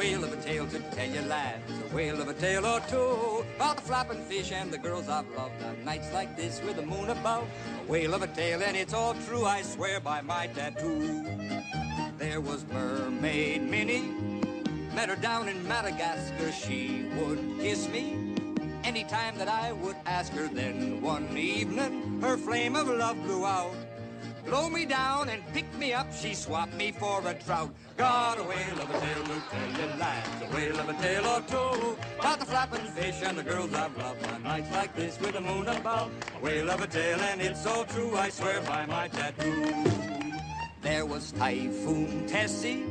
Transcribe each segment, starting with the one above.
whale of a tale to tell you lads, a whale of a tale or two about the flapping fish and the girls I've loved on nights like this with the moon above. A whale of a tale, and it's all true, I swear by my tattoo. There was Mermaid Minnie, met her down in Madagascar. She would kiss me anytime that I would ask her. Then one evening, her flame of love blew out. Blow me down and pick me up, she swapped me for a trout. Got a whale of a tale to tell you lads, a whale of a tale or two. About the flapping fish and the girls I've loved on nights like this with the moon above. A whale of a tale and it's so true, I swear by my tattoo. There was Typhoon Tessie,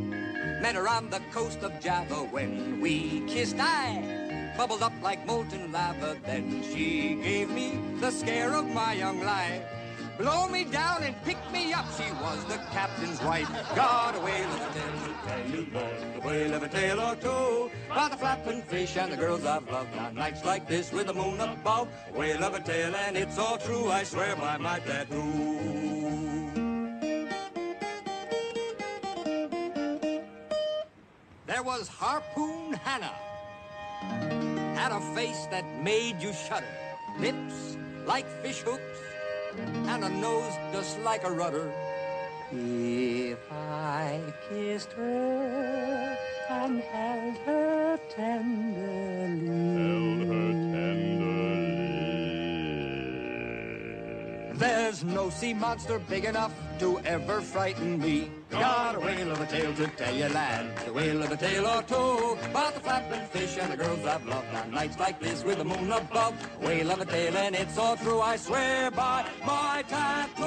met her on the coast of Java when we kissed. I bubbled up like molten lava, then she gave me the scare of my young life. Blow me down and pick me up. She was the captain's wife. Got a whale of a tale of a tale or two. About the flapping fish and the girls I've loved on nights like this with the moon above. Whale of a tale and it's all true. I swear by my tattoo. There was Harpoon Hannah. Had a face that made you shudder. Lips like fish hooks and a nose just like a rudder. If I kissed her and held her tenderly, held her tenderly, there's no sea monster big enough to ever frighten me. Got a whale of a tale to tell you, lad. The whale of a tale or two about the flapping fish and the girls I've loved on nights like this with the moon above. A whale of a tale and it's all true, I swear by my tattoo.